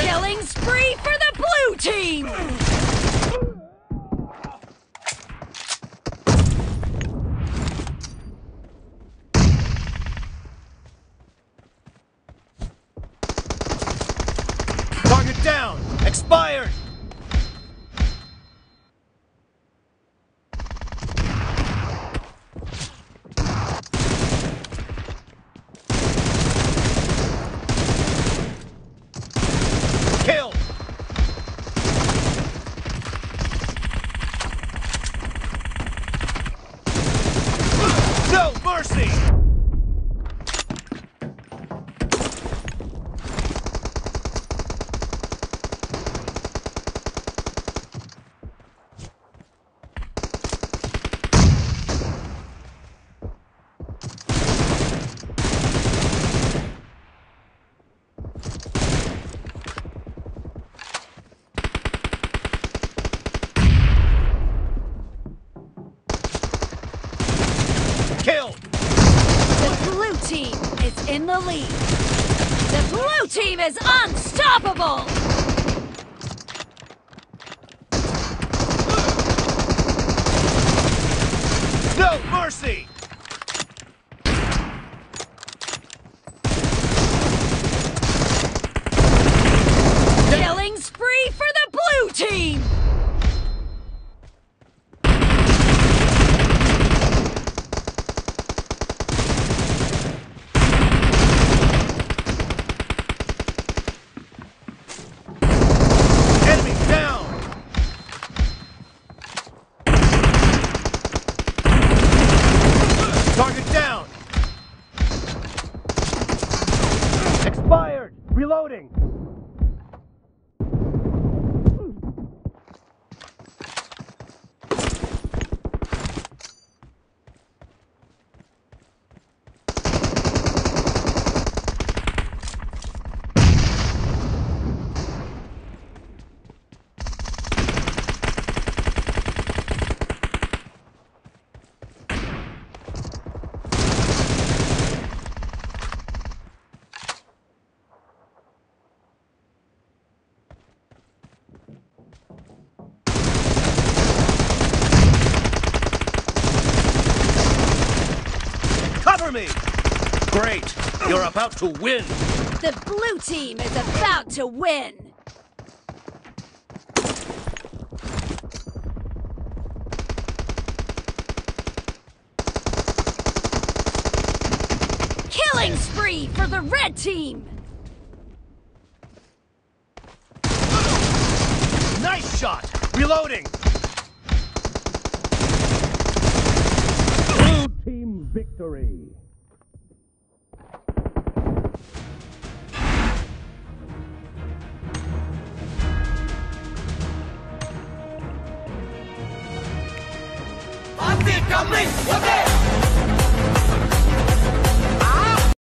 Killing spree for the blue team! Target down! Expired! Team is in the lead. The blue team is unstoppable! No mercy! Killing spree for the blue team! Enemy down! Target down! Expired! Reloading! Cover me! Great! You're about to win! The blue team is about to win! Killing spree for the red team! Nice shot! Reloading! Blue team victory! Come